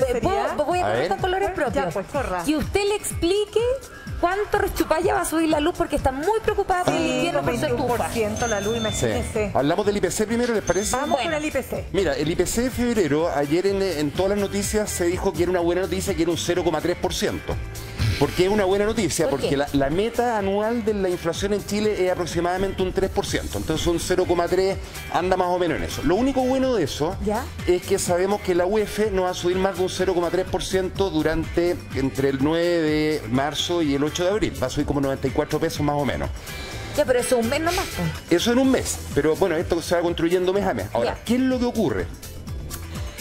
¿Cuál sería? ¿puedo- voy a con colores Ya, propios. pues, corra. que usted le explique cuánto Rechupaya va a subir la luz porque está muy preocupada por el invierno por su estufa. 21% la luz, Sí. imagínese. Hablamos del IPC primero, ¿les parece? Vamos Bueno. con el IPC. Mira, el IPC de febrero, ayer en, en todas las noticias se dijo que era una buena noticia, que era un 0,3%. ¿Por qué es una buena noticia? Porque la, la meta anual de la inflación en Chile es aproximadamente un 3%. Entonces un 0,3 anda más o menos en eso. Lo único bueno de eso ¿Ya? es que sabemos que la UEF no va a subir más de un 0,3% durante entre el 9 de marzo y el 8 de abril. Va a subir como 94 pesos más o menos. Ya, pero eso es un mes nomás. Eso en un mes, pero bueno, esto se va construyendo mes a mes. Ahora, Ya. ¿qué es lo que ocurre?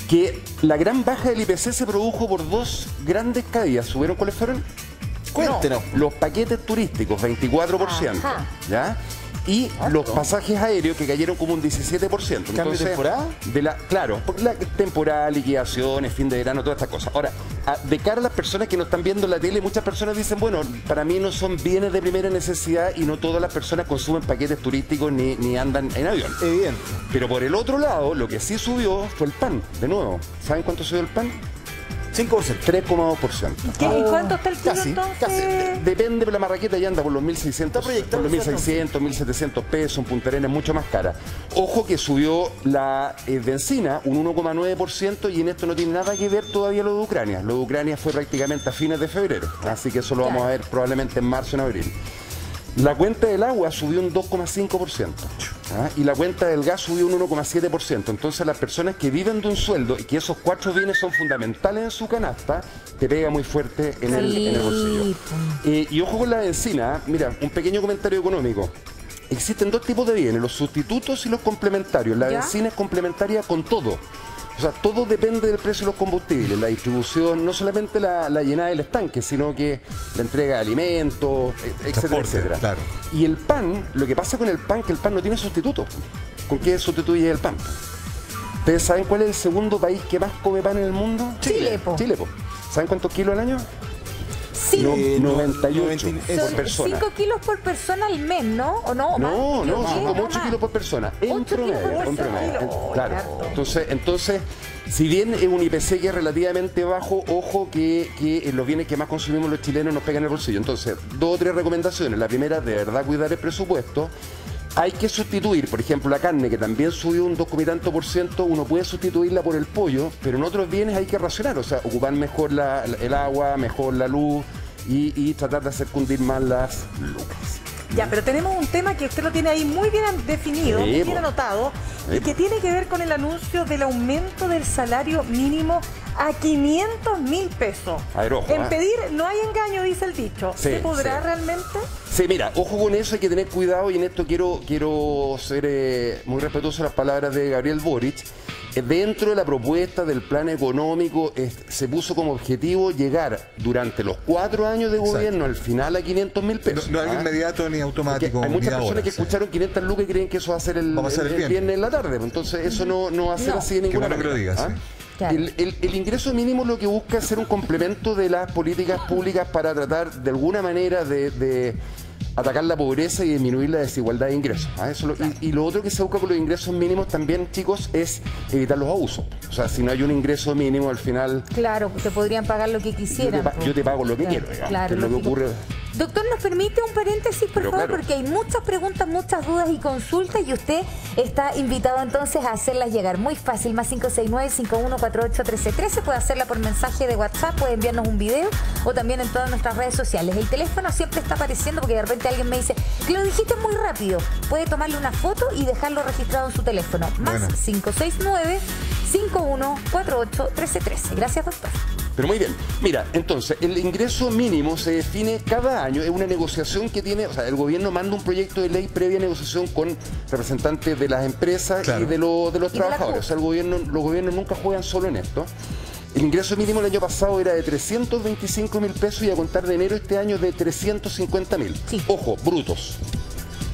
Que la gran baja del IPC se produjo por dos grandes caídas. ¿Subieron cuáles fueron? Cuéntenos. Los paquetes turísticos, 24%. Ajá. ¿Ya? Y los pasajes aéreos que cayeron como un 17%. ¿Cambio de temporada? De la, claro, por la temporada, liquidaciones, fin de verano, todas estas cosas. Ahora, de cara a las personas que nos están viendo en la tele, muchas personas dicen, bueno, para mí no son bienes de primera necesidad y no todas las personas consumen paquetes turísticos ni, ni andan en avión. Evidente. Pero por el otro lado, lo que sí subió fue el pan, de nuevo. ¿Saben cuánto subió el pan? 5%. 3,2%. ¿Qué- ¿Y cuánto está el kilo Casi, entonces? casi. Depende de la marraqueta y anda por los 1600, Está proyectado, por los 1600, 1700 pesos, en Punta Arenas es mucho más cara. Ojo que subió la eh, benzina un 1,9% y en esto no tiene nada que ver todavía lo de Ucrania. Lo de Ucrania fue prácticamente a fines de febrero, así que eso lo vamos a ver probablemente en marzo o en abril. La cuenta del agua subió un 2,5% ¿ah? y la cuenta del gas subió un 1,7%. Entonces las personas que viven de un sueldo y que esos cuatro bienes son fundamentales en su canasta, te pega muy fuerte en el, en el bolsillo. Eh, y ojo con la benzina, mira, un pequeño comentario económico. Existen dos tipos de bienes, los sustitutos y los complementarios. La ¿Ya? benzina es complementaria con todo. O sea, todo depende del precio de los combustibles, la distribución, no solamente la, la llenada del estanque, sino que la entrega de alimentos, e- etcétera, Transporte, etcétera. claro. Y el pan, lo que pasa con el pan, que el pan no tiene sustituto. ¿Con qué sustituye el pan? ¿Ustedes saben cuál es el segundo país que más come pan en el mundo? Chile, po. Chile, po. ¿Saben cuántos kilos al año? No, Eh, no, 98 90 por son persona. 5 kilos por persona al mes, ¿no? ¿O no? ¿O No, no, son como No 8 más. kilos por persona. En Ocho kilos promedio, por en promedio. Claro. Entonces, entonces, si bien es un IPC que es relativamente bajo, ojo que, que en los bienes que más consumimos los chilenos nos pegan en el bolsillo. Entonces, dos o tres recomendaciones. La primera, de verdad cuidar el presupuesto. Hay que sustituir, por ejemplo, la carne, que también subió un 2 y tanto por ciento, uno puede sustituirla por el pollo, pero en otros bienes hay que racionar, o sea, ocupar mejor la- el agua, mejor la luz y, y tratar de hacer cundir más las lucas. Ya, pero tenemos un tema que usted lo tiene ahí muy bien definido, Sí, muy bien anotado, Sí, y que tiene que ver con el anuncio del aumento del salario mínimo a 500 mil pesos. A ver, ojo, en ¿ah? pedir no hay engaño, dice el dicho. Sí, ¿Se podrá realmente? Sí, mira, ojo con eso, hay que tener cuidado y en esto quiero, quiero ser eh, muy respetuoso de las palabras de Gabriel Boric. Dentro de la propuesta del plan económico es- se puso como objetivo llegar durante los cuatro años de Exacto. gobierno al final a 500 mil No, pesos. no algo ¿ah? inmediato ni Porque automático. hay muchas personas ahora, que sí. escucharon 500 lucas y creen que eso va a ser el, Va a ser el el- el viernes. en la tarde. Entonces eso no, no va a ser No. así de ninguna bueno que lo manera, digas, ¿ah? sí. Claro. El, el- el ingreso mínimo lo que busca es ser un complemento de las políticas públicas para tratar de alguna manera de, de atacar la pobreza y disminuir la desigualdad de ingresos. ¿ah? Eso lo- y, y lo otro que se busca con los ingresos mínimos también, chicos, es evitar los abusos. O sea, si no hay un ingreso mínimo, al final Claro, te podrían pagar lo que yo te, quisieran. po. yo te pago lo que Claro, quiero, digamos, claro, que es lo que ocurre. Doctor, ¿nos permite un paréntesis, por Pero favor? claro. Porque hay muchas preguntas, muchas dudas y consultas y usted está invitado entonces a hacerlas llegar. Muy fácil, más 569-5148-1313. Puede hacerla por mensaje de WhatsApp, puede enviarnos un video o también en todas nuestras redes sociales. El teléfono siempre está apareciendo porque de repente alguien me dice que lo dijiste muy rápido. Puede tomarle una foto y dejarlo registrado en su teléfono. Más Bueno. 569-5148-1313. Gracias, doctor. Pero muy bien. Mira, entonces, el ingreso mínimo se define cada año, es una negociación que tiene, o sea, el gobierno manda un proyecto de ley previa negociación con representantes de las empresas Claro. y de, lo- de los Y trabajadores. O sea, el gobierno, los gobiernos nunca juegan solo en esto. El ingreso mínimo el año pasado era de 325 mil pesos y a contar de enero este año de 350 mil. Sí. Ojo, brutos.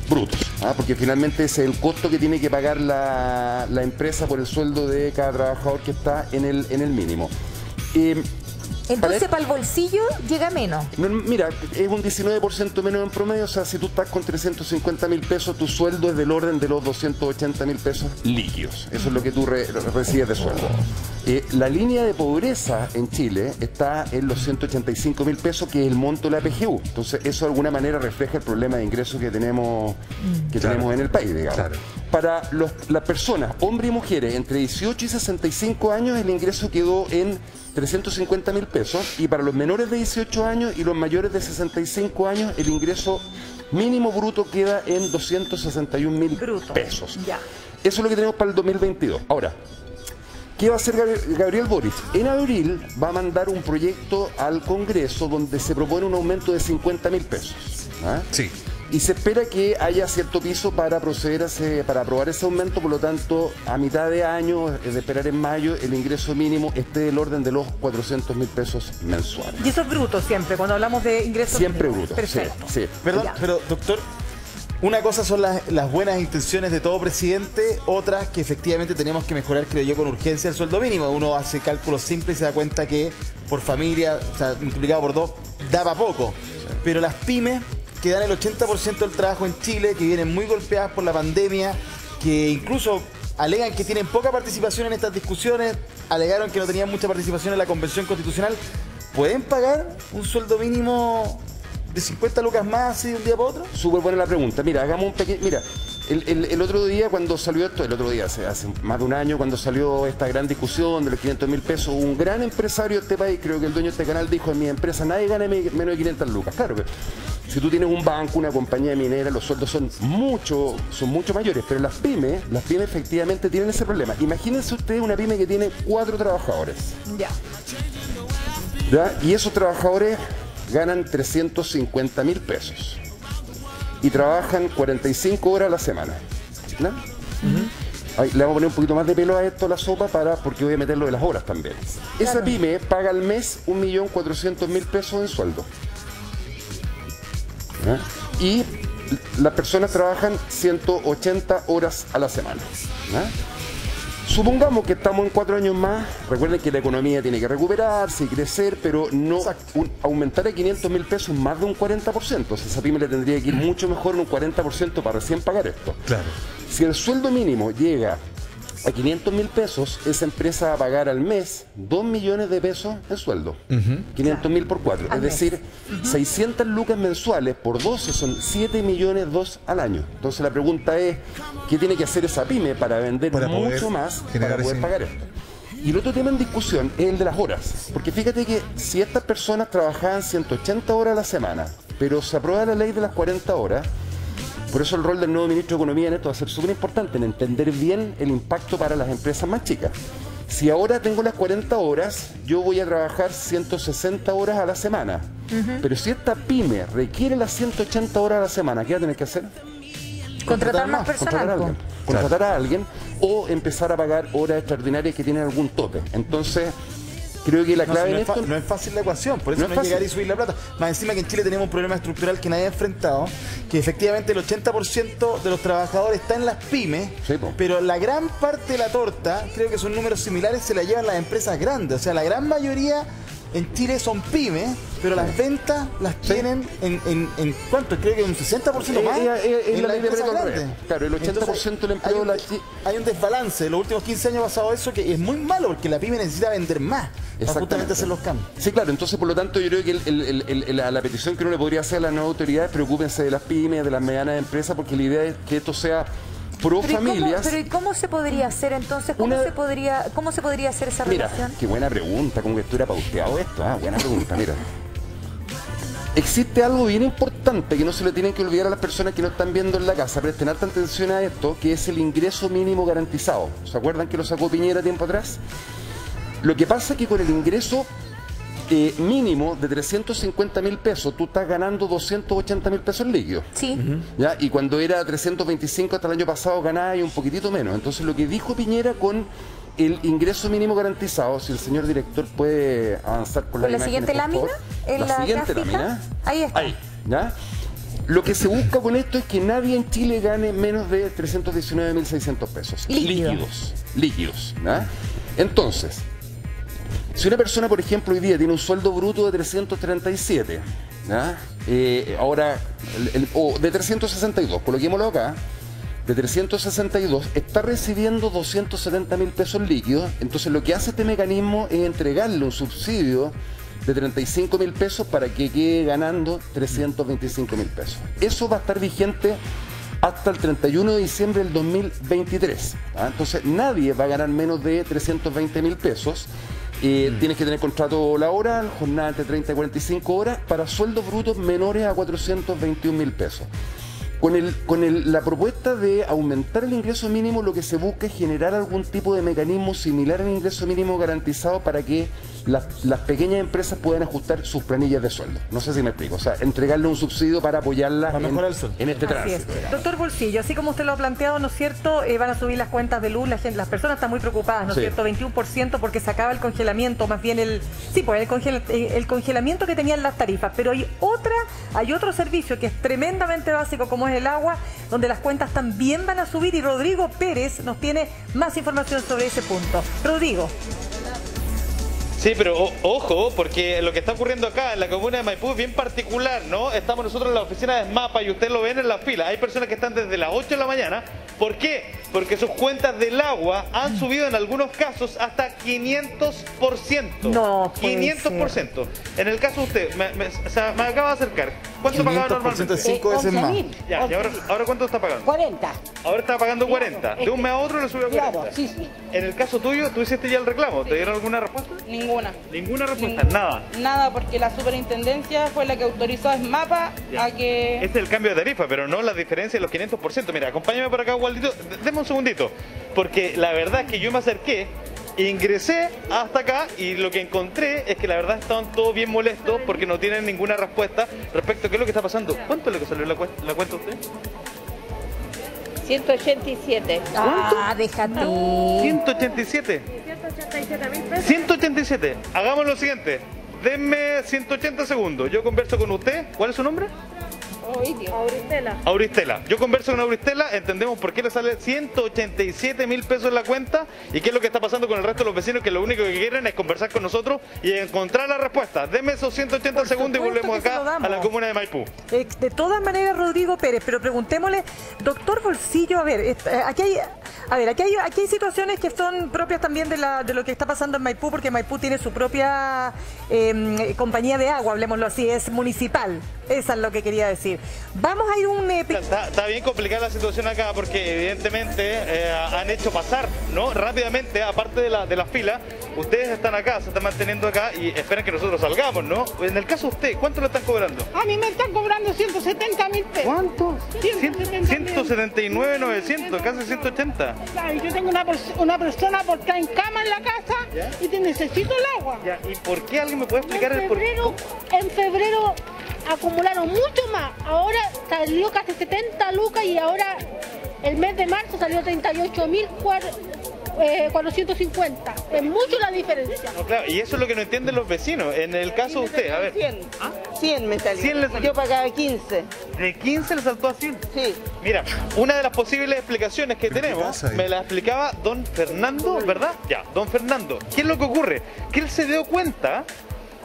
Brutos, ¿ah? porque finalmente es el costo que tiene que pagar la, la empresa por el sueldo de cada trabajador que está en el, en el mínimo. Eh, Entonces, Para- para el bolsillo llega menos. no, Mira, es un 19% menos en promedio, o sea, si tú estás con 350 mil pesos, tu sueldo es del orden de los 280 mil pesos líquidos. Eso es lo que tú re- recibes de sueldo. Eh, la línea de pobreza en Chile está en los 185 mil pesos, que es el monto de la PGU. Entonces, eso de alguna manera refleja el problema de ingresos que tenemos, que tenemos en el país, digamos. Claro. Para los- las personas, hombres y mujeres, entre 18 y 65 años, el ingreso quedó en 350 mil pesos. Y para los menores de 18 años y los mayores de 65 años, el ingreso mínimo bruto queda en 261 mil pesos. Ya. Eso es lo que tenemos para el 2022. Ahora, ¿qué va a hacer Gabriel, Boric? En abril va a mandar un proyecto al Congreso donde se propone un aumento de 50 mil pesos. ¿ah? Sí. Y se espera que haya cierto piso para proceder a ese- para aprobar ese aumento, por lo tanto, a mitad de año, es de esperar en mayo, el ingreso mínimo esté del orden de los 400 mil pesos mensuales. Y eso es bruto siempre, cuando hablamos de ingresos. Siempre mínimos. bruto. sí, Perfecto. sí. Perdón, Ya. pero doctor, una cosa son las, las buenas intenciones de todo presidente, otras que efectivamente tenemos que mejorar, creo yo, con urgencia el sueldo mínimo. Uno hace cálculos simples y se da cuenta que por familia, o sea, multiplicado por dos, daba poco. Pero las pymes, que dan el 80% del trabajo en Chile, que vienen muy golpeadas por la pandemia, que incluso alegan que tienen poca participación en estas discusiones, alegaron que no tenían mucha participación en la Convención Constitucional, ¿pueden pagar un sueldo mínimo de 50 lucas más así de un día para otro? Súper buena la pregunta. Mira, hagamos un pequeño. Mira, el, el- el otro día cuando salió esto, el otro día, hace, hace más de un año, cuando salió esta gran discusión de los 500 mil pesos, un gran empresario de este país, creo que el dueño de este canal dijo: en mi empresa nadie gana me- menos de 500 lucas. Claro, pero si tú tienes un banco, una compañía minera, los sueldos son mucho, son mucho mayores, pero las pymes, las pymes efectivamente tienen ese problema. Imagínense ustedes una pyme que tiene cuatro trabajadores. Ya. ¿ya? Y esos trabajadores ganan 350 mil pesos y trabajan 45 horas a la semana. le vamos a poner un poquito más de pelo a esto, la sopa, para, porque voy a meterlo de las horas también. Esa pyme paga al mes 1.400.000 pesos en sueldo. ¿ya? Y las personas trabajan 180 horas a la semana. ¿ya? Supongamos que estamos en cuatro años más, recuerden que la economía tiene que recuperarse y crecer, pero no un- aumentar a 500 mil pesos más de un 40%. O sea, esa pyme le tendría que ir mucho mejor en un 40% para recién pagar esto. Claro. Si el sueldo mínimo llega a 500 mil pesos, esa empresa va a pagar al mes 2 millones de pesos en sueldo. 500 mil por 4. Es decir, 600 lucas mensuales por 12 son 7 millones 2 al año. Entonces la pregunta es, ¿qué tiene que hacer esa pyme para vender Para mucho más para poder ese- pagar esto? Y el otro tema en discusión es el de las horas. Porque fíjate que si estas personas trabajaban 180 horas a la semana, pero se aprueba la ley de las 40 horas, por eso el rol del nuevo ministro de Economía en esto va a ser súper importante, en entender bien el impacto para las empresas más chicas. Si ahora tengo las 40 horas, yo voy a trabajar 160 horas a la semana. Pero si esta pyme requiere las 180 horas a la semana, ¿qué va a tener que hacer? Contratar más Contratar a personal. alguien. Contratar a alguien o empezar a pagar horas extraordinarias que tienen algún tope. Entonces, creo que la No, clave si no, en es fa- esto... no es fácil la ecuación, por eso No no, es llegar y subir la plata. Más encima que en Chile tenemos un problema estructural que nadie ha enfrentado, que efectivamente el 80% de los trabajadores está en las pymes, Sí, pero la gran parte de la torta, creo que son números similares, se la llevan las empresas grandes. O sea, la gran mayoría en Chile son pymes, pero las ventas las tienen en, en, en ¿cuánto? Creo que un 60% más. Eh, eh, eh, es en la ley de revés. Claro, el 80% del empleo hay un, la hay un desbalance. Los últimos 15 años ha pasado eso que es muy malo porque la pyme necesita vender más justamente hacer los cambios. Sí, claro, entonces por lo tanto yo creo que el- el- el- el- la, la petición que uno le podría hacer a las nuevas autoridades, preocúpense de las pymes, de las medianas empresas, porque la idea es que esto sea pro Pero ¿y cómo- familias. pero ¿y cómo se podría hacer entonces? ¿Cómo, Una- se, podría, ¿Cómo se podría hacer esa Mira, relación? qué buena pregunta, como que estuviera pauteado esto. Ah, buena pregunta, mira. Existe algo bien importante que no se le tienen que olvidar a las personas que no están viendo en la casa, presten alta atención a esto, que es el ingreso mínimo garantizado. ¿Se acuerdan que lo sacó Piñera tiempo atrás? Lo que pasa es que con el ingreso eh, mínimo de 350 mil pesos, tú estás ganando 280 mil pesos líquidos. Sí. ¿ya? Y cuando era 325 hasta el año pasado ganaba y un poquitito menos. Entonces lo que dijo Piñera con el ingreso mínimo garantizado, si el señor director puede avanzar con, ¿Con las la imágenes, siguiente por lámina? favor. ¿En la siguiente gráfica? lámina. Ahí está. ¿ya? Lo que se busca con esto es que nadie en Chile gane menos de 319.600 pesos. Líquido. Líquidos. Líquidos. ¿ya? Entonces, si una persona, por ejemplo, hoy día tiene un sueldo bruto de 337, ¿ya? Eh, ahora, o de 362, coloquémoslo acá, de 362 está recibiendo 270 mil pesos líquidos. Entonces lo que hace este mecanismo es entregarle un subsidio de 35 mil pesos para que quede ganando 325 mil pesos. Eso va a estar vigente hasta el 31 de diciembre del 2023. ¿ah? Entonces nadie va a ganar menos de 320 mil pesos. Eh, Tienes que tener contrato laboral, jornada entre 30 y 45 horas, para sueldos brutos menores a 421 mil pesos. Con, el, con el- la propuesta de aumentar el ingreso mínimo, lo que se busca es generar algún tipo de mecanismo similar al ingreso mínimo garantizado para que las, las pequeñas empresas puedan ajustar sus planillas de sueldo. No sé si me explico. O sea, entregarle un subsidio para apoyarlas Para en, este es. tránsito. Doctor Bolsillo, así como usted lo ha planteado, ¿no es cierto? Eh, van a subir las cuentas de luz, la gente, las personas están muy preocupadas, ¿no es Sí. cierto? 21% porque se acaba el congelamiento, más bien el, sí, pues el, congel- eh, el congelamiento que tenían las tarifas. Pero hay otra, hay otro servicio que es tremendamente básico como es el agua, donde las cuentas también van a subir y Rodrigo Pérez nos tiene más información sobre ese punto. Rodrigo. Sí, pero o- ojo, porque lo que está ocurriendo acá en la comuna de Maipú es bien particular, ¿no? Estamos nosotros en la oficina de MAPA y ustedes lo ven en la fila. Hay personas que están desde las 8 de la mañana. ¿Por qué? Porque sus cuentas del agua han subido en algunos casos hasta 500%. No puede 500%. En el caso de usted, me, me- o sea, me acaba de acercar. ¿Cuánto pagaba 500% normalmente? es 5 veces más. 11.000. Ya, ¿y ahora, ahora cuánto está pagando? 40. Ahora está pagando 40. De un mes a otro le subió a 40. Claro, sí, sí. En el caso tuyo, ¿tú hiciste ya el reclamo? ¿Te dieron alguna respuesta? Ninguna. Ninguna respuesta, nada. Nada, porque la superintendencia fue la que autorizó a SMAPA Ya. a que... Este es el cambio de tarifa, pero no la diferencia de los 500%. Mira, acompáñame por acá, Waldito. Deme un segundito. Porque la verdad es que yo me acerqué, ingresé hasta acá y lo que encontré es que la verdad estaban todos bien molestos porque no tienen ninguna respuesta respecto a qué es lo que está pasando. ¿Cuánto es lo que salió la, cuen- la cuenta usted? 187. Ah, déjate. 187. 187. Hagamos lo siguiente. Denme 180 segundos. Yo converso con usted. ¿Cuál es su nombre? Auristela. Yo converso con Auristela, entendemos por qué le sale 187 mil pesos en la cuenta y qué es lo que está pasando con el resto de los vecinos que lo único que quieren es conversar con nosotros y encontrar la respuesta. Denme esos 180 Por segundos y volvemos acá a la comuna de Maipú. Eh, De todas maneras, Rodrigo Pérez, pero preguntémosle, doctor Bolsillo, a ver, eh, aquí hay, a ver, aquí hay, aquí hay situaciones que son propias también de, la, de lo que está pasando en Maipú, porque Maipú tiene su propia eh, compañía de agua, hablemoslo así, es municipal. Esa es lo que quería decir. Vamos a ir un... Está, está bien complicada la situación acá porque evidentemente eh, han hecho pasar ¿no? rápidamente, aparte de la, de la fila, ustedes están acá, se están manteniendo acá y esperan que nosotros salgamos, ¿no? En el caso de usted, ¿cuánto le están cobrando? A mí me están cobrando 170 mil pesos. ¿Cuánto? 170.000. 179.900, casi 180. Claro, yo tengo una, pers- una persona por estar en cama en la casa y te necesito el agua. Ya, ¿Y por qué alguien me puede explicar En el por febrero, en febrero acumularon mucho más. Ahora salió casi 70 lucas y ahora el mes de marzo salió 38 mil eh, 450. Es mucho la diferencia. No, claro, y eso es lo que no entienden los vecinos. En el caso de usted, a ver, 100. 100 me salió. 100 le salió. Yo pagaba 15. de 15 le saltó a 100. Sí. Mira, una de las posibles explicaciones que ¿Pero qué tenemos, me la explicaba don Fernando, ¿verdad? Ya, don Fernando. ¿Qué es lo que ocurre? Que él se dio cuenta,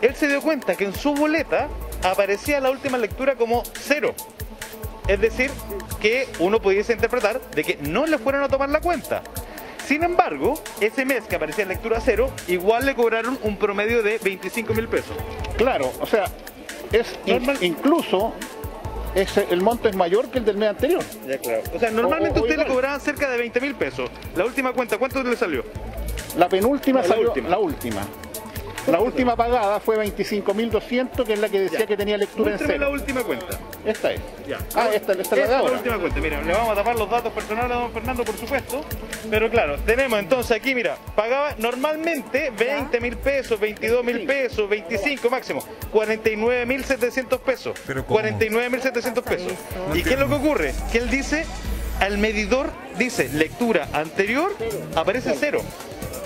él se dio cuenta que en su boleta aparecía la última lectura como cero. Es decir, que uno pudiese interpretar de que no le fueran a tomar la cuenta. Sin embargo, ese mes que aparecía en lectura cero, igual le cobraron un promedio de 25 mil pesos. Claro, o sea, es Normal. incluso ese- el monto es mayor que el del mes anterior. Ya, claro. O sea, normalmente O- o usted le cobraban cerca de 20 mil pesos. La última cuenta, ¿cuánto le salió? La penúltima No, la salió, última. la última. La última pagada fue 25.200, que es la que decía Ya. que tenía lectura en Muéstrame la cero. última cuenta. Esta es. Ya. Ah, esta, esta es la Esta de es la ahora. última cuenta. Mira, le vamos a tapar los datos personales a don Fernando, por supuesto. Pero claro, tenemos entonces aquí, mira, pagaba normalmente 20 mil pesos, 22 mil pesos, 25 máximo, 49 mil 700 pesos. ¿Pero cómo? 49 mil 700 pesos. ¿Y qué es lo que ocurre? Que él dice, al medidor dice lectura anterior, aparece cero.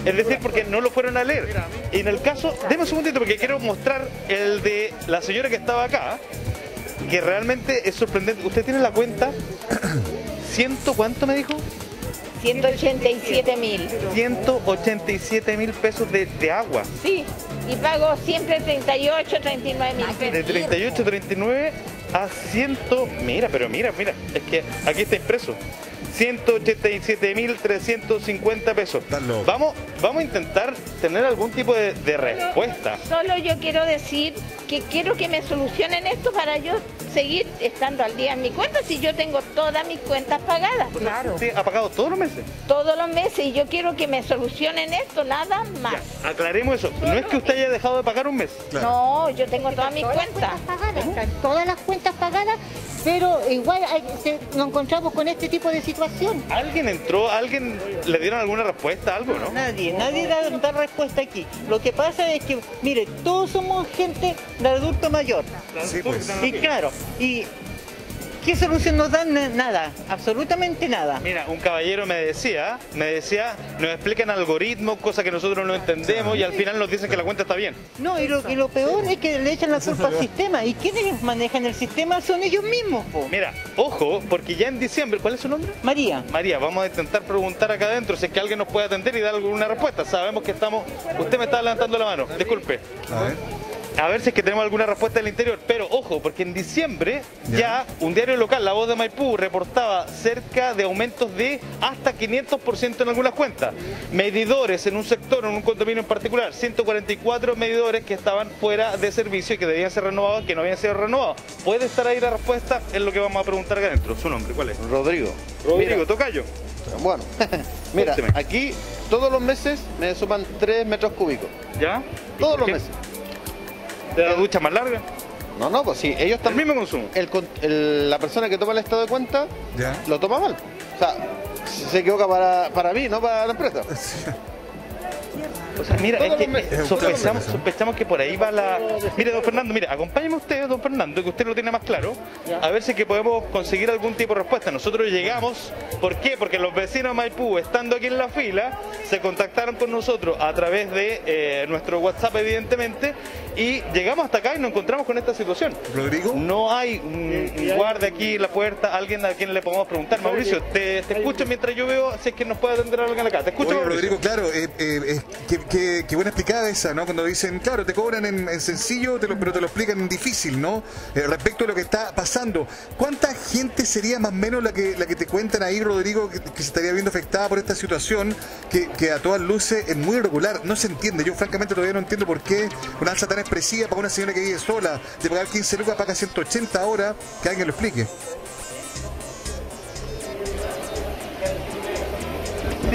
Es decir, porque no lo fueron a leer. Y en el caso, deme un segundito porque quiero mostrar el de la señora que estaba acá, que realmente es sorprendente. ¿Usted tiene la cuenta? ¿Ciento cuánto me dijo? 187 mil. 187 mil pesos de, de agua. Sí, y pago siempre 38, 39 mil De pesos. 38, 39 a 100. Mira, pero mira, mira. Es que aquí está impreso. 187.350 pesos. Vamos, vamos a intentar tener algún tipo de, de respuesta. Solo yo quiero decir que quiero que me solucionen esto para yo seguir estando al día en mi cuenta si yo tengo todas mis cuentas pagadas. Claro. ¿Usted ha pagado todos los meses? Todos los meses y yo quiero que me solucionen esto, nada más. Aclaremos eso. No es que usted haya dejado de pagar un mes. No, yo tengo todas mis cuentas. pagadas, están todas las cuentas pagadas, pero igual hay- se- nos encontramos con este tipo de situación. ¿Alguien entró? ¿Alguien le dieron alguna respuesta? ¿Algo, no? Nadie, nadie da, da respuesta aquí. Lo que pasa es que, mire, todos somos gente de adulto mayor. Sí, pues. Y claro, y ¿qué solución nos dan? Na- Nada, absolutamente nada. Mira, un caballero me decía, me decía, nos explican algoritmos, cosas que nosotros no entendemos y al final nos dicen que la cuenta está bien. No, y lo, y lo peor es que le echan la culpa al sistema. ¿Y quienes manejan el sistema son ellos mismos? po. Mira, ojo, porque ya en diciembre, ¿cuál es su nombre? María. María, vamos a intentar preguntar acá adentro si es que alguien nos puede atender y dar alguna respuesta. Sabemos que estamos. Usted me está levantando la mano, disculpe. A ver. A ver si es que tenemos alguna respuesta del interior. Pero ojo, porque en diciembre ya, un diario local, La Voz de Maipú, reportaba cerca de aumentos de hasta 500% en algunas cuentas. Medidores en un sector, en un condominio en particular, 144 medidores que estaban fuera de servicio y que debían ser renovados, que no habían sido renovados. ¿Puede estar ahí la respuesta? Es lo que vamos a preguntar acá adentro. ¿Su nombre cuál es? Rodrigo. Rodrigo, tocayo. Bueno, mira, Cuénteme. aquí todos los meses me suman 3 metros cúbicos. ¿Ya? Todos los qué? meses. ¿De la ducha más larga? No, no, pues sí, ellos El también. mismo consumo. El, con- el- la persona que toma el estado de cuenta Ya. lo toma mal. O sea, se equivoca para, para mí, no para la empresa. O sea, mira, es que eh, sospechamos, sospechamos que por ahí va la. Mire, don Fernando, mire, acompáñeme usted, don Fernando, que usted lo tiene más claro, a ver si que podemos conseguir algún tipo de respuesta. Nosotros llegamos, ¿por qué? Porque los vecinos de Maipú, estando aquí en la fila, se contactaron con nosotros a través de eh, nuestro WhatsApp, evidentemente, y llegamos hasta acá y nos encontramos con esta situación. Rodrigo. No hay un, un guardia aquí en la puerta, alguien a quien le podamos preguntar. Mauricio, te, te escucho mientras yo veo si es que nos puede atender alguien acá. Te escucho, Oye. Rodrigo, claro, eh, eh, eh, qué, qué- qué buena explicada esa, ¿no? Cuando dicen, claro, te cobran en, en sencillo, te lo- pero te lo explican en difícil, ¿no? Eh, respecto a lo que está pasando, ¿cuánta gente sería más o menos la que, la que te cuentan ahí, Rodrigo, que, se estaría viendo afectada por esta situación, que, que a todas luces es muy irregular? No se entiende. Yo, francamente, todavía no entiendo por qué una alza tan expresiva para una señora que vive sola, de pagar 15 lucas, paga 180 ahora, que alguien lo explique.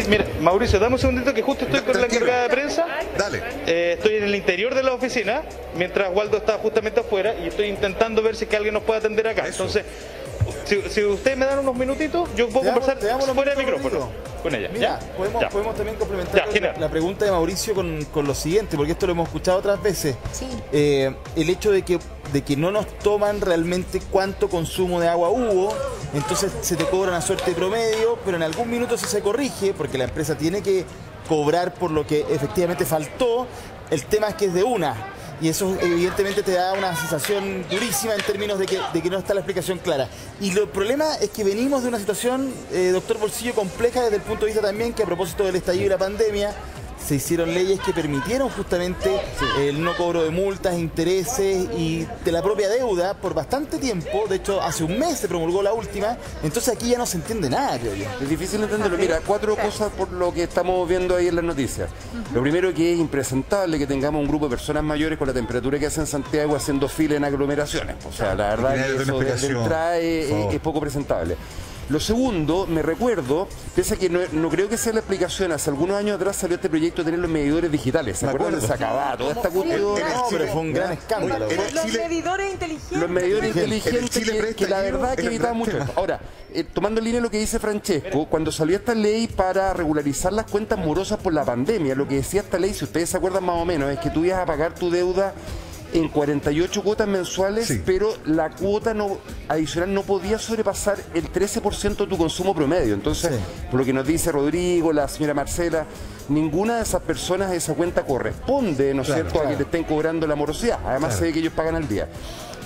Mira, Mauricio, dame un segundito que justo estoy con la encargada de prensa. Dale. Eh, estoy en el interior de la oficina, mientras Waldo está justamente afuera y estoy intentando ver si es que alguien nos puede atender acá. Eso. Entonces, si, si ustedes me dan unos minutitos, yo puedo damos- conversar fuera de micrófono con ella. Mira, ¿ya? podemos, Ya. podemos también complementar Ya, la- pregunta de Mauricio con, con lo siguiente, porque esto lo hemos escuchado otras veces. Sí. Eh, el hecho de que, de que no nos toman realmente cuánto consumo de agua hubo, entonces se te cobra una suerte promedio, pero en algún minuto si se corrige, porque la empresa tiene que cobrar por lo que efectivamente faltó, el tema es que es de una. Y eso evidentemente te da una sensación durísima en términos de que, de no está la explicación clara. Y el problema es que venimos de una situación, eh, doctor Bolsillo, compleja desde el punto de vista también que a propósito del estallido y la pandemia, se hicieron leyes que permitieron justamente el no cobro de multas, intereses y de la propia deuda por bastante tiempo. De hecho, hace un mes se promulgó la última. Entonces aquí ya no se entiende nada, creo yo. Es difícil entenderlo. Mira, cuatro cosas por lo que estamos viendo ahí en las noticias. Lo primero que es impresentable que tengamos un grupo de personas mayores con la temperatura que hace en Santiago haciendo fila en aglomeraciones. O sea, la verdad que eso de, de entrada es poco presentable. Lo segundo, me recuerdo, pese a que no, no creo que sea la explicación, hace algunos años atrás salió este proyecto de tener los medidores digitales. ¿Se Me acuerdan de acuerdo. Sacabá? Toda esta cuestión. No, pero fue un gran escándalo. Los Chile- medidores inteligentes. Los medidores Inteligente. inteligentes que, la verdad que gran mucho. Ahora, eh, tomando en línea lo que dice Francesco, cuando salió esta ley para regularizar las cuentas morosas por la pandemia, lo que decía esta ley, si ustedes se acuerdan más o menos, es que tú ibas a pagar tu deuda en 48 cuotas mensuales, Sí. pero la cuota no adicional no podía sobrepasar el 13% de tu consumo promedio. Entonces, Sí. por lo que nos dice Rodrigo, la señora Marcela, ninguna de esas personas de esa cuenta corresponde, ¿no es Claro, cierto?, a claro. que te estén cobrando la morosidad. Además, se ve que ellos pagan al día.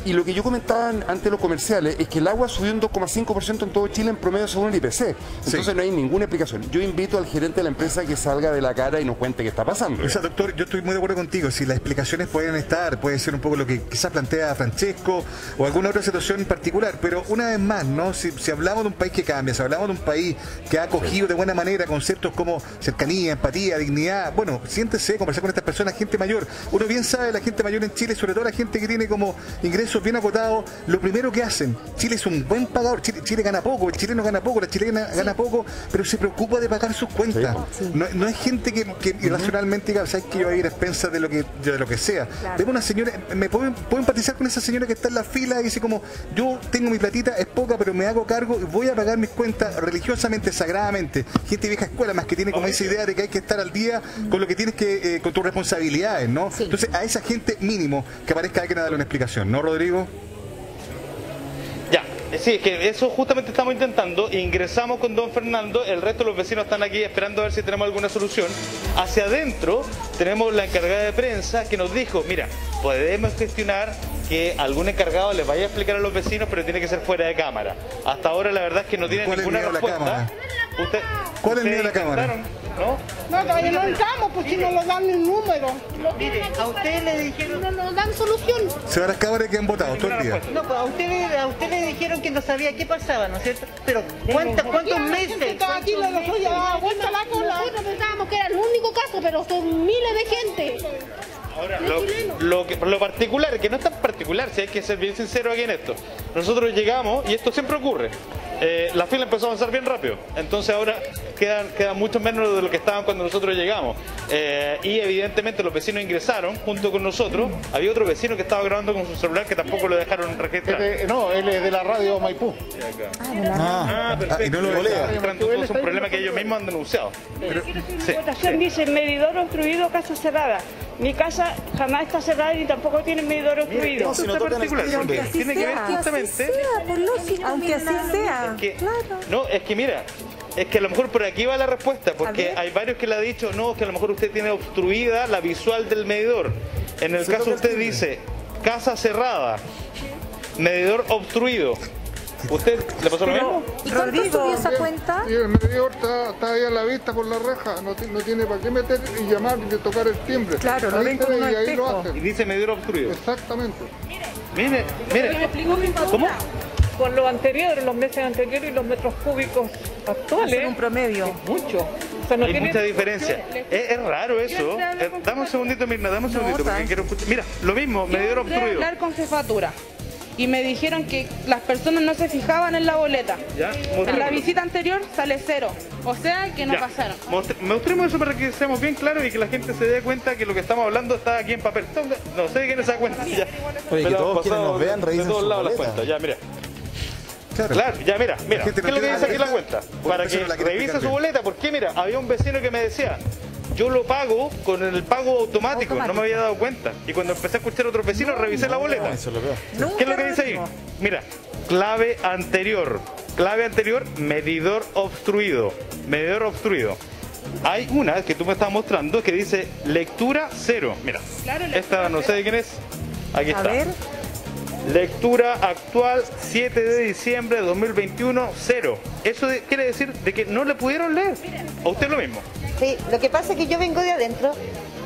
Y lo que yo comentaba antes los comerciales es que el agua subió un 2,5% en todo Chile en promedio según el IPC. Entonces no hay ninguna explicación. Yo invito al gerente de la empresa que salga de la cara y nos cuente qué está pasando. O sea, doctor, yo estoy muy de acuerdo contigo. Si las explicaciones pueden estar, puede ser un poco lo que quizás plantea Francesco o alguna otra situación en particular, pero una vez más, ¿no? Si, si hablamos de un país que cambia, si hablamos de un país que ha acogido de buena manera conceptos como cercanía, empatía, dignidad, bueno, siéntese, conversar con estas personas, gente mayor. Uno bien sabe, la gente mayor en Chile, sobre todo la gente que tiene como ingresos bien acotados, lo primero que hacen, Chile es un buen pagador, Chile, Chile gana poco, el chileno gana poco, la chilena gana poco, pero se preocupa de pagar sus cuentas. No, no es gente que, que irracionalmente diga, sabes que yo voy a ir a expensas de lo que, de lo que sea. Vemos una señora, me puedo, puedo empatizar con esa señora que está en la fila y dice como, yo tengo mi platita, es poca, pero me hago cargo y voy a pagar mis cuentas religiosamente, sagradamente. Gente vieja escuela, más que tiene como esa idea de que hay que estar al día con lo que tienes que, eh, con tus responsabilidades, ¿no? Entonces, a esa gente mínimo que aparezca hay que darle una explicación, ¿no, Rodrigo? Ya, sí, es que eso justamente estamos intentando. Ingresamos con don Fernando, el resto de los vecinos están aquí esperando a ver si tenemos alguna solución. Hacia adentro tenemos la encargada de prensa que nos dijo, mira, podemos gestionar que algún encargado les vaya a explicar a los vecinos, pero tiene que ser fuera de cámara. Hasta ahora la verdad es que no tiene ¿Cuál es el ninguna respuesta. ¿Cuál es el miedo a la cámara? ¿No? No, todavía no entramos, pues si no nos dan el número. Mire, a ustedes le dijeron... No nos dan solución. Se van las cámaras que han votado todo el día. No, pues a ustedes, a ustedes le dijeron que no sabía qué pasaba, ¿no es cierto? Pero ¿cuántos, cuántos meses? la estaba aquí, ¿Cuántos le doy a dar vuelta la cola. Nosotros pensábamos que era el único caso, pero son miles de gente. Ahora, lo, lo, que, lo particular, que no es tan particular, si hay que ser bien sincero aquí en esto. Nosotros llegamos, y esto siempre ocurre, eh, la fila empezó a avanzar bien rápido. Entonces ahora quedan, quedan mucho menos de lo que estaban cuando nosotros llegamos. Eh, y evidentemente los vecinos ingresaron junto con nosotros. Había otro vecino que estaba grabando con su celular que tampoco lo dejaron registrar. Eh, no, él es de la radio Maipú. Ah, perfecto. y no lo es un problema que ellos mismos han denunciado. Sí. votación dice medidor obstruido, casa cerrada. Mi casa jamás está cerrada ni tampoco tiene medidor obstruido. Esto está particular porque tiene que ver justamente Aunque así sea. que- no, es que mira, es que a lo mejor por aquí va la respuesta, porque hay varios que le ha dicho, no, que a lo mejor usted tiene obstruida la visual del medidor. En el caso usted dice, casa cerrada, medidor obstruido. ¿Usted le pasó lo mismo? ¿Y cuánto subió esa cuenta? Y el medidor está, está ahí a la vista por la reja, no, no tiene para qué meter y llamar y tocar el timbre. Claro, lo ven ve unos y ahí lo espejos. Y hacen. dice medidor obstruido. Exactamente. Mire, ¿Me mire. explico? ¿Cómo? Con lo anterior, los meses anteriores y los metros cúbicos actuales. Hacen un promedio. Mucho. O sea, no Hay tiene- mucha diferencia. Es, es raro eso. Eh, dame un segundito, Mirna, dame un segundito. porque quiero escuchar- Mira, lo mismo, medidor obstruido. hablar con jefatura y me dijeron que las personas no se fijaban en la boleta. ¿Ya? En la visita anterior sale cero, o sea que no Ya. pasaron. Mostre- Mostremos eso para que seamos bien claros y que la gente se dé cuenta que lo que estamos hablando está aquí en papel. No sé quién se da cuenta. Ya. Oye, Me que todos quienes nos vean de revisen todos lados las cuentas. Ya, mira. Claro. Claro, ya mira, mira. ¿Qué no es lo que dice aquí la la cuenta? Para que revise su boleta. Porque mira, había un vecino que me decía, yo lo pago con el pago automático, no me había dado cuenta. Y cuando empecé a escuchar a otros vecinos, revisé la boleta. Eso es lo peor. ¿Qué es lo que dice ahí? Mira, clave anterior. Clave anterior, medidor obstruido. Medidor obstruido. Hay una que tú me estás mostrando que dice lectura cero. Mira, esta no sé de quién es. Aquí A está. ver. Lectura actual 7 de diciembre de 2021, cero. Eso de- quiere decir de que no le pudieron leer. A usted lo mismo. Sí, lo que pasa es que yo vengo de adentro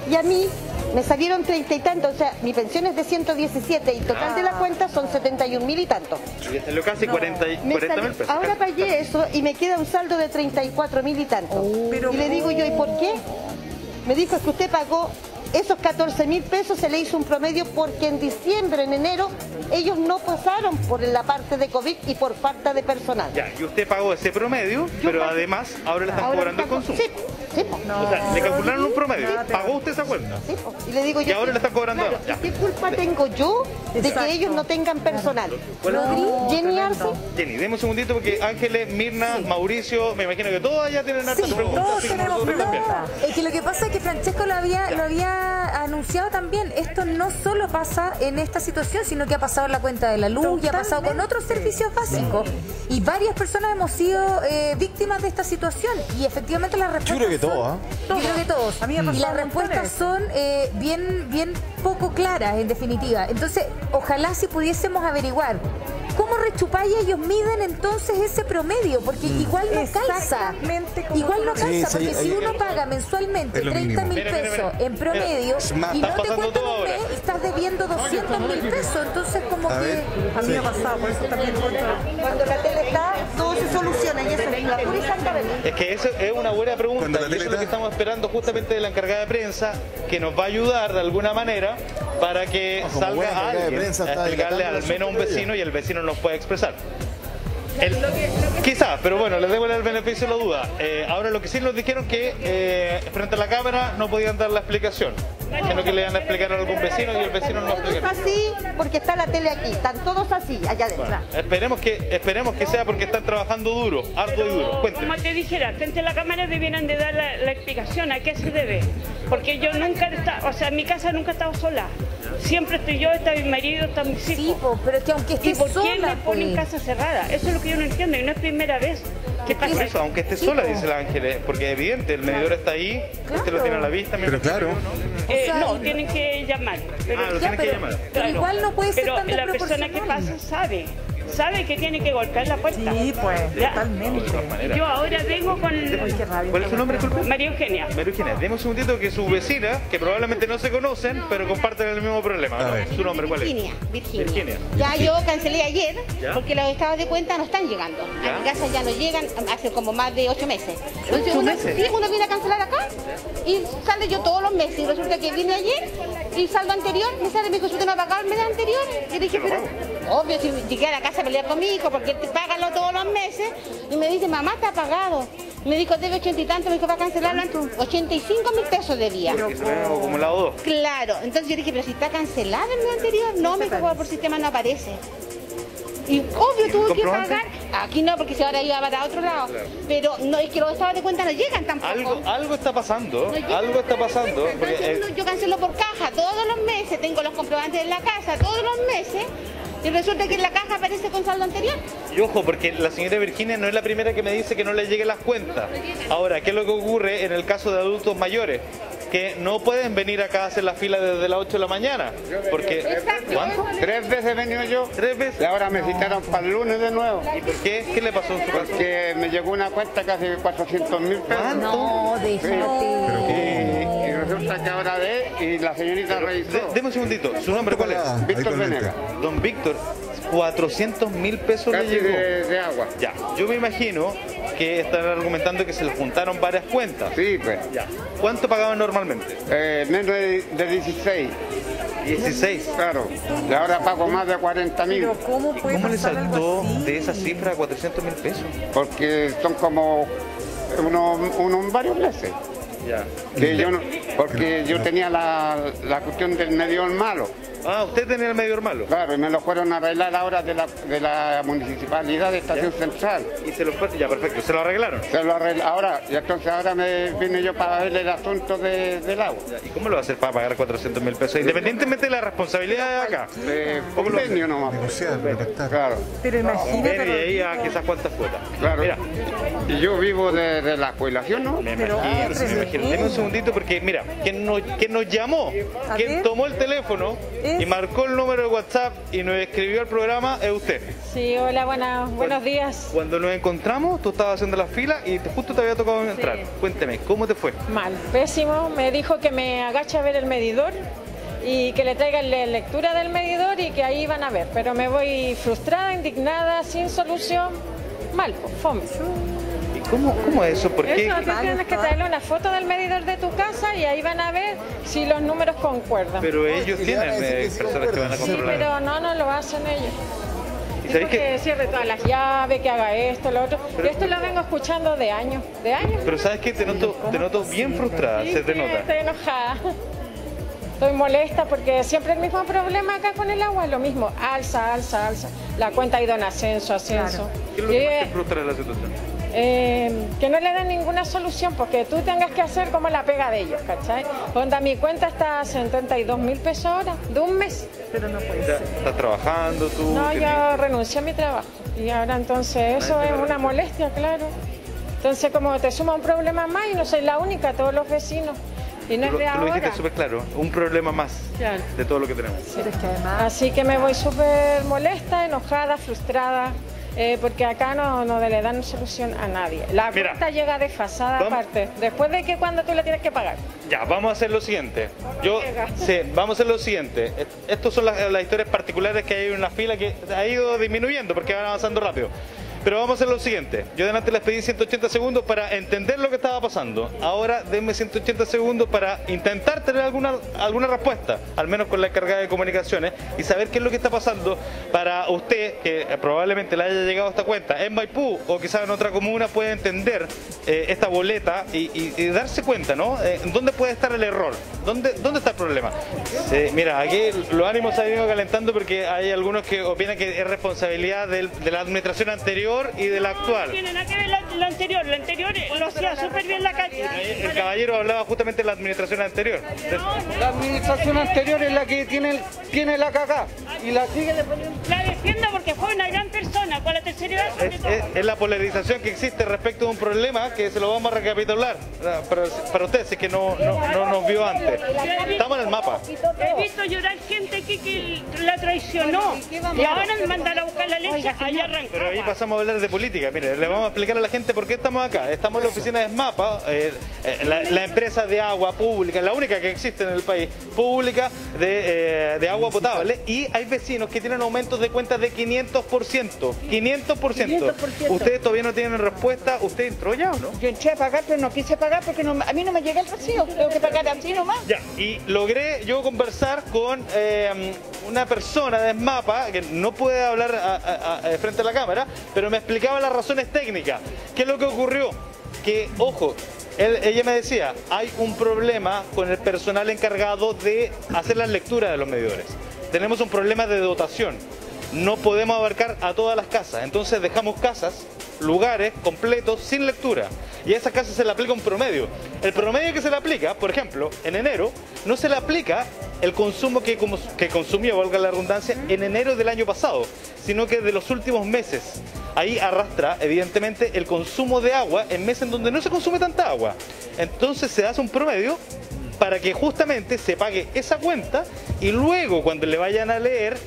y a mí me salieron treinta y tantos, o sea, mi pensión es de 117 y total de la cuenta son 71 mil y tanto. Salió casi 40 y- Me 40 mil pesos. ahora pagué eso y me queda un saldo de 34 mil y tanto. y le digo yo, ¿y por qué? Me dijo, es que usted pagó esos 14 mil pesos, se le hizo un promedio porque en diciembre, en enero, ellos no pasaron por la parte de COVID y por falta de personal. Ya, y usted pagó ese promedio, pero además ahora le están Ahora cobrando el consumo. Sí, sí, po. O sea, le calcularon un promedio. ¿Pagó usted esa cuenta? Sí. Y le digo yo, Y ahora le están cobrando claro, ya. ¿Qué culpa tengo yo de Exacto. que ellos no tengan personal? ¿Cuál es? Jenny Arce, Jenny, deme un segundito porque Ángeles, Mirna, Mauricio, me imagino que todos allá tienen hartas Sí, preguntas. todos tenemos también. Es que lo que pasa es que Francesco lo había, lo había anunciado también. Esto no solo pasa en esta situación, sino que ha pasado en la cuenta de la luz y ha pasado con otros servicios básicos. Y varias personas hemos sido eh, víctimas de esta situación. Y efectivamente las respuestas. creo que son- todos, ¿ah? Yo creo que todos. A mí me ha y las respuestas son eh, bien, bien poco claras. definitiva. Entonces, ojalá si pudiésemos averiguar ¿Cómo rechupáis ellos miden entonces ese promedio? Porque igual no calza. Igual no calza, Sí, sí, porque si ahí- uno paga mensualmente Es lo 30 mil pesos Mira, mira, en promedio más, y no te cuentan un mes y estás debiendo 200 mil pesos. Entonces, como A que. ver, A mí me ha pasado, por eso también Cuando la tele está, se soluciona y eso es la pura y santa verdad. Es que eso es una buena pregunta y eso es lo que estamos esperando justamente de la encargada de prensa que nos va a ayudar de alguna manera para que Ah, salga alguien a explicarle al menos a un vecino y el vecino nos puede expresar. El- Quizá, pero bueno, les debo el beneficio de la duda. Eh, ahora lo que sí nos dijeron que eh, frente a la cámara no podían dar la explicación, sino que le iban a explicar a algún vecino y el vecino no explica. así porque está la tele aquí. Están todos así, allá adentro. Esperemos que, esperemos que sea porque están trabajando duro, arduo y duro. Cuéntenme. Como te dijera, frente a la cámara debieran de dar la, la explicación a qué se debe. Porque yo nunca he estado, o sea, mi casa nunca he estado sola. Siempre estoy yo, está mi marido, está mis hijos. Sí, po, pero es que aunque ¿Y estés por qué sola, me ponen pues. casa cerrada? Eso es lo que yo no entiendo y no es primera vez. ¿Qué Por pasa? eso, aunque esté sola, dice el ángel, porque es evidente, el medidor está ahí, usted lo tiene a la vista. Pero claro, Eh, O sea, no, tienen que llamar. Pero, Ah, lo Ya, tienen que pero, llamar. pero Claro. igual no puede ser Pero tan la persona que pasa sabe, sabe que tiene que golpear la puerta. Sí, pues, Ya. totalmente. Yo ahora vengo con. ¿Cuál es su nombre, disculpe? María Eugenia. María Eugenia, deme un segundito que su vecina, que probablemente no se conocen, pero comparten el mismo problema. A ¿no? ver. ¿Su nombre cuál es? Virginia, Virginia. Virginia. Ya yo cancelé ayer ¿Ya? porque los estados de cuenta no están llegando. ¿Ya? A mi casa ya no llegan hace como más de ocho meses. Entonces ¿Ocho uno, meses? sí, uno viene a cancelar acá y sale yo todos los meses. Y resulta que vine ayer y saldo anterior, me sale, dijo, ¿usted no ha pagado el mes anterior? Y dije, pero obvio, si llegué a la casa a pelear con mi hijo porque él te paga todos los meses. Y me dice, mamá, está pagado. Me dijo, debe ochenta y tanto, me dijo, para cancelarlo, 85 mil pesos acumulado dos. Claro, entonces yo dije, pero si está cancelado el mes anterior, no, me dijo, por sistema no aparece. Y obvio tuve que pagar. Aquí no, porque si ahora iba para otro lado. Pero no, es que los estados de cuenta no llegan tampoco. Algo, algo está pasando, No algo está de pasando. porque, Entonces, eh, yo cancelo por caja todos los meses, tengo los comprobantes en la casa todos los meses. Y resulta que en la caja aparece con saldo anterior. Y ojo, porque la señora Virginia no es la primera que me dice que no le lleguen las cuentas. Ahora, ¿qué es lo que ocurre en el caso de adultos mayores? Que no pueden venir acá a hacer la fila desde las 8 de la mañana. Porque. ¿Cuánto? Tres veces he venido yo ¿Tres veces? y ahora me citaron para el lunes de nuevo. ¿Y por qué? ¿Qué le pasó en su caso? Porque me llegó una cuenta casi de 400 mil pesos. No, déjate. Y, y resulta que ahora ve y la señorita revisó. De- deme un segundito. ¿Su nombre cuál es? pagaba Víctor? Venegas. Don Víctor, 400 mil pesos le llegó. de, de agua. Ya, yo me imagino que están argumentando que se le juntaron varias cuentas. Sí, pues. Ya. ¿Cuánto pagaban normalmente? Eh, menos de, de 16, 16. claro. Y ahora pago más de 40 mil. Pero ¿cómo puede ¿Cómo le saltó así? de esa cifra a 400 mil pesos? Porque son como unos, unos varios meses. Ya. Que yo no- porque yo tenía la, la cuestión del medidor malo. Ah, usted tenía el medidor malo. Claro, y me lo fueron a arreglar ahora de la, de la municipalidad de Estación Central. Y se lo fue, ya perfecto, se lo arreglaron. Se lo arregla ahora, y entonces ahora me vine yo para ver el asunto de- del agua. Ya, ¿Y cómo lo va a hacer para pagar 400 mil pesos? Independientemente de la responsabilidad de acá. De convenio nomás. negociar. Claro, Pero imagínate. Y de ahí a quizás cuántas cuotas. claro. Mira, Y yo vivo de, de la jubilación, ¿no? me imagino, me imagino. Deme un segundito porque, mira, quien nos, quien nos llamó, quien tomó el teléfono y marcó el número de WhatsApp y nos escribió al programa es usted. Sí, hola, buenas, buenos días. Cuando nos encontramos, tú estabas haciendo la fila y justo te había tocado entrar. Cuénteme, ¿cómo te fue? Mal, pésimo. Me dijo que me agache a ver el medidor y que le traiga la lectura del medidor y que ahí van a ver. Pero me voy frustrada, indignada, sin solución. Mal, pues, fome. ¿Y cómo, cómo es eso? ¿Por qué? Eso, tú tienes que traerle una foto del medidor de tu casa y ahí van a ver si los números concuerdan. Pero ellos tienen eh, que sí personas que van a concuerdan. Sí, controlar. pero no, no lo hacen ellos. ¿Y Dijo sabéis que qué? cierre todas las llaves, que haga esto, lo otro. Pero- y esto lo vengo escuchando de años, de años. Pero sabes que te noto, te noto bien frustrada, Sí, se te sí, nota. Estoy enojada. Estoy molesta porque siempre el mismo problema acá con el agua, lo mismo, alza, alza, alza. La cuenta ha ido en ascenso, ascenso. ¿Qué es lo que más te frustra de la situación? eh, que no le den ninguna solución porque tú tengas que hacer como la pega de ellos, ¿cachai? Onda, mi cuenta está a 72 mil pesos ahora, de un mes. Pero no puede Ya, ser. ¿Estás trabajando tú? No, ¿Qué yo renuncié a mi trabajo. Y ahora entonces eso es una molestia, claro. Entonces como te suma un problema más y no soy la única, todos los vecinos. Y no es Tú de tú lo dijiste ahora. súper claro, un problema más Claro. de todo lo que tenemos. Así que me voy súper molesta, enojada, frustrada, eh, porque acá no, no le dan solución a nadie. La Mira. cuenta llega desfasada Vamos. aparte, después de que cuando tú le tienes que pagar. Ya, vamos a hacer lo siguiente. Yo, sí, vamos a hacer lo siguiente. Est- Estos son las, las historias particulares que hay en una fila que ha ido disminuyendo porque van avanzando rápido. Pero vamos a hacer lo siguiente. Yo delante les pedí 180 segundos para entender lo que estaba pasando. Ahora denme 180 segundos para intentar tener alguna, alguna respuesta, al menos con la encargada de comunicaciones, y saber qué es lo que está pasando para usted, que probablemente le haya llegado esta cuenta en Maipú o quizás en otra comuna, puede entender eh, esta boleta y, darse cuenta, ¿no? Eh, ¿Dónde puede estar el error? ¿Dónde, dónde está el problema? Mira, aquí los ánimos se han ido calentando porque hay algunos que opinan que es responsabilidad del- de la administración anterior y de la No actual. tiene nada que ver la- lo anterior, lo anterior lo hacía súper bien la calle. El caballero hablaba justamente de la administración anterior. La administración anterior es la que tiene, tiene la cagá y la sigue La defiendo porque fue una gran persona, con la tercera edad sobre Es, todo. es- es la polarización que existe respecto de un problema que se lo vamos a recapitular para, para usted, si es que no, no, no nos vio antes. Estamos en el mapa. He visto llorar gente aquí que la traicionó y ahora me mandan a buscar la leche, allá arrancó. Pero ahí pasamos a hablar de política. Mire, le vamos a explicar a la gente por qué estamos acá. Estamos en la oficina de SMAPA, eh, eh, la, la empresa de agua pública, la única que existe en el país, pública de, eh, de agua potable. Y hay vecinos que tienen aumentos de cuentas de 500%. 500%. Ustedes todavía no tienen respuesta. ¿Usted entró ya o no? Yo entré a pagar, pero no quise pagar porque no- a mí no me llega el recibo. Tengo que pagar así nomás. Ya, y logré yo conversar con una persona de SMAPA, que no puede hablar frente a la cámara, pero me explicaba las razones técnicas. ¿Qué es lo que ocurrió? Que, ojo, ella me decía, hay un problema con el personal encargado de hacer las lecturas de los medidores. Tenemos un problema de dotación. No podemos abarcar a todas las casas, entonces dejamos casas lugares completos sin lectura. Y a esas casas se le aplica un promedio. El promedio que se le aplica, por ejemplo, en enero, no se le aplica el consumo que, que consumió, valga la redundancia, en enero del año pasado, sino que de los últimos meses. Ahí arrastra, evidentemente, el consumo de agua en meses en donde no se consume tanta agua. Entonces se hace un promedio para que justamente se pague esa cuenta y luego cuando le vayan a leer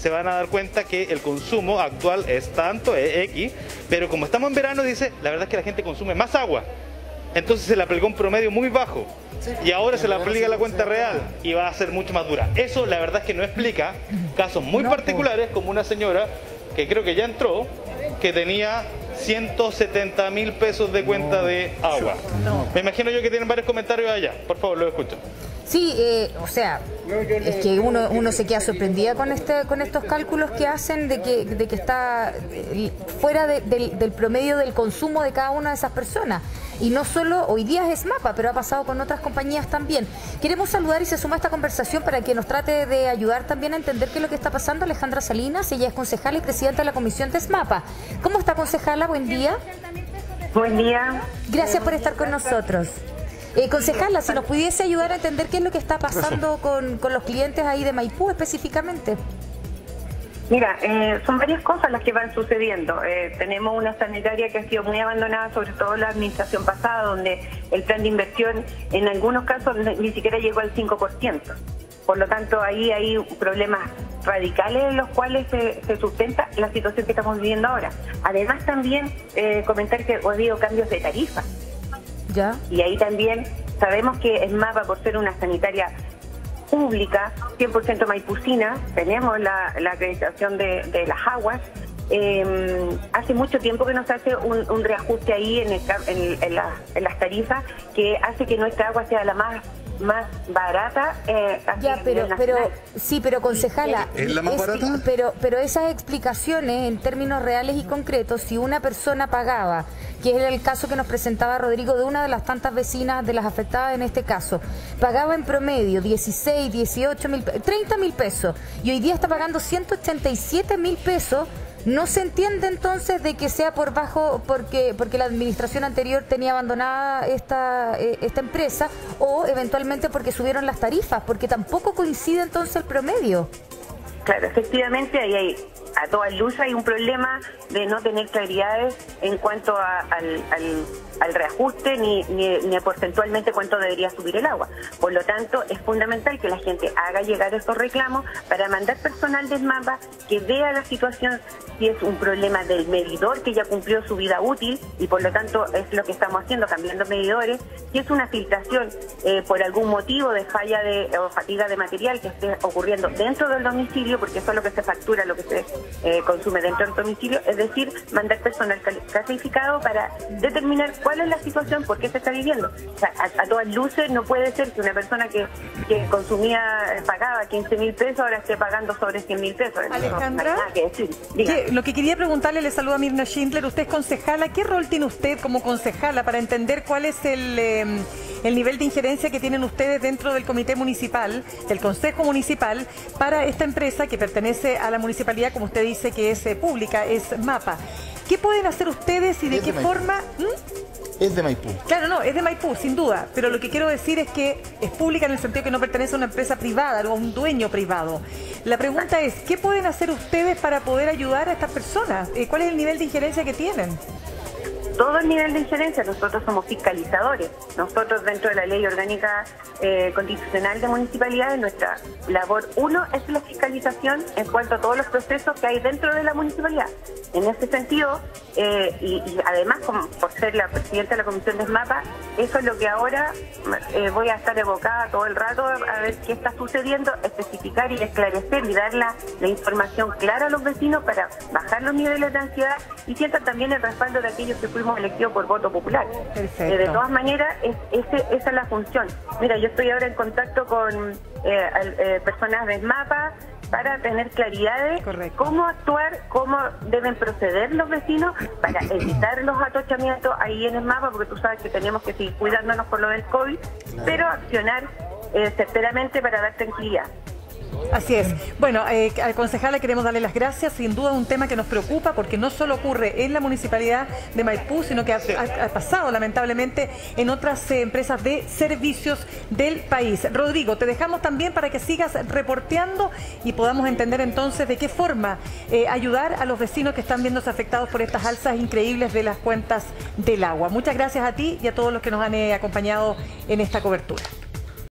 se van a dar cuenta que el consumo actual es tanto, es X, pero como estamos en verano, dice, la verdad es que la gente consume más agua. Entonces se le aplicó un promedio muy bajo. Y ahora se le aplica la cuenta real y va a ser mucho más dura. Eso la verdad es que no explica casos muy particulares como una señora que creo que ya entró, que tenía 170 mil pesos de cuenta de agua. Me imagino yo que tienen varios comentarios allá. Por favor, lo escucho. Sí, eh, o sea, es que uno, uno se queda sorprendida con este con estos cálculos que hacen de que, de que está eh, fuera de- del, del promedio del consumo de cada una de esas personas. Y no solo hoy día es MAPA, pero ha pasado con otras compañías también. Queremos saludar y se suma a esta conversación para que nos trate de ayudar también a entender qué es lo que está pasando Alejandra Salinas. Ella es concejala y presidenta de la comisión de SMAPA. ¿Cómo está, concejala? Buen día. Buen día. Gracias por estar con nosotros. Eh, concejala, si nos pudiese ayudar a entender qué es lo que está pasando con, con los clientes ahí de Maipú específicamente. Mira, eh, son varias cosas las que van sucediendo. Eh, tenemos una sanitaria que ha sido muy abandonada, sobre todo la administración pasada, donde el plan de inversión en algunos casos ni ni siquiera llegó al 5%. Por lo tanto, ahí hay problemas radicales en los cuales se, se sustenta la situación que estamos viviendo ahora. Además, también eh, comentar que ha habido cambios de tarifa. ¿Ya? Y ahí también sabemos que ESMAPA, por ser una sanitaria pública, 100% maipucina, tenemos la, la acreditación de, de las aguas. eh, hace mucho tiempo que nos hace un, un reajuste ahí en, el en- en en las tarifas que hace que nuestra agua sea la más más barata. eh, Ya, pero, pero sí, pero concejala. ¿Es la más barata? Pero, pero esas explicaciones en términos reales y concretos, si una persona pagaba, que es el caso que nos presentaba Rodrigo de una de las tantas vecinas de las afectadas en este caso, pagaba en promedio 16, 18 mil, 30 mil pesos y hoy día está pagando 187 mil pesos. No se entiende entonces de que sea por bajo porque porque la administración anterior tenía abandonada esta eh, esta empresa o eventualmente porque subieron las tarifas, porque tampoco coincide entonces el promedio. Claro, efectivamente ahí hay a todas luces hay un problema de no tener claridades en cuanto a- al, al- reajuste ni, ni, ni porcentualmente cuánto debería subir el agua. Por lo tanto, es fundamental que la gente haga llegar estos reclamos para mandar personal del mapa que vea la situación, si es un problema del medidor que ya cumplió su vida útil y por lo tanto es lo que estamos haciendo, cambiando medidores, si es una filtración eh, por algún motivo de falla de, o fatiga de material que esté ocurriendo dentro del domicilio, porque eso es lo que se factura, lo que se eh, consume dentro del domicilio, es decir, mandar personal clasificado para determinar cuál es la situación, por qué se está viviendo. O sea, a, a todas luces no puede ser que una persona que, que consumía, eh, pagaba 15 mil pesos, ahora esté pagando sobre 100 mil pesos. No Alejandra, nada que decir. Diga. ¿Qué- lo que quería preguntarle, le saluda Mirna Schindler, usted es concejala, ¿qué rol tiene usted como concejala para entender cuál es el, eh, el nivel de injerencia que tienen ustedes dentro del comité municipal, del consejo municipal, para esta empresa que pertenece a la municipalidad, como usted dice, que es eh, pública, es MAPA? ¿Qué pueden hacer ustedes y de Es qué forma? ¿Mm? Es de Maipú. Claro, no, es de Maipú, sin duda. Pero lo que quiero decir es que es pública en el sentido que no pertenece a una empresa privada o a un dueño privado. La pregunta es, ¿qué pueden hacer ustedes para poder ayudar a estas personas? Eh, ¿Cuál es el nivel de injerencia que tienen? Todo el nivel de injerencia, nosotros somos fiscalizadores. Nosotros dentro de la ley orgánica eh, constitucional de municipalidades, nuestra labor uno es la fiscalización en cuanto a todos los procesos que hay dentro de la municipalidad. En ese sentido, eh, y, además como por ser la presidenta de la Comisión de SMAPA, eso es lo que ahora eh, voy a estar evocada todo el rato a, ver qué está sucediendo, especificar y esclarecer y dar la, la información clara a los vecinos para bajar los niveles de ansiedad y sientan también el respaldo de aquellos que fuimos elegidos por voto popular. Eh, de todas maneras, es- ese- esa es la función. Mira, yo estoy ahora en contacto con eh, al- eh, personas de MAPA para tener claridades cómo actuar, cómo deben proceder los vecinos para evitar los atochamientos ahí en el mapa, porque tú sabes que tenemos que seguir cuidándonos por lo del COVID, pero accionar eh, certeramente para dar tranquilidad. Así es. Bueno, eh, al concejal le queremos darle las gracias. Sin duda un tema que nos preocupa porque no solo ocurre en la municipalidad de Maipú, sino que ha, ha- ha pasado lamentablemente en otras eh, empresas de servicios del país. Rodrigo, te dejamos también para que sigas reporteando y podamos entender entonces de qué forma eh, ayudar a los vecinos que están viéndose afectados por estas alzas increíbles de las cuentas del agua. Muchas gracias a ti y a todos los que nos han acompañado en esta cobertura.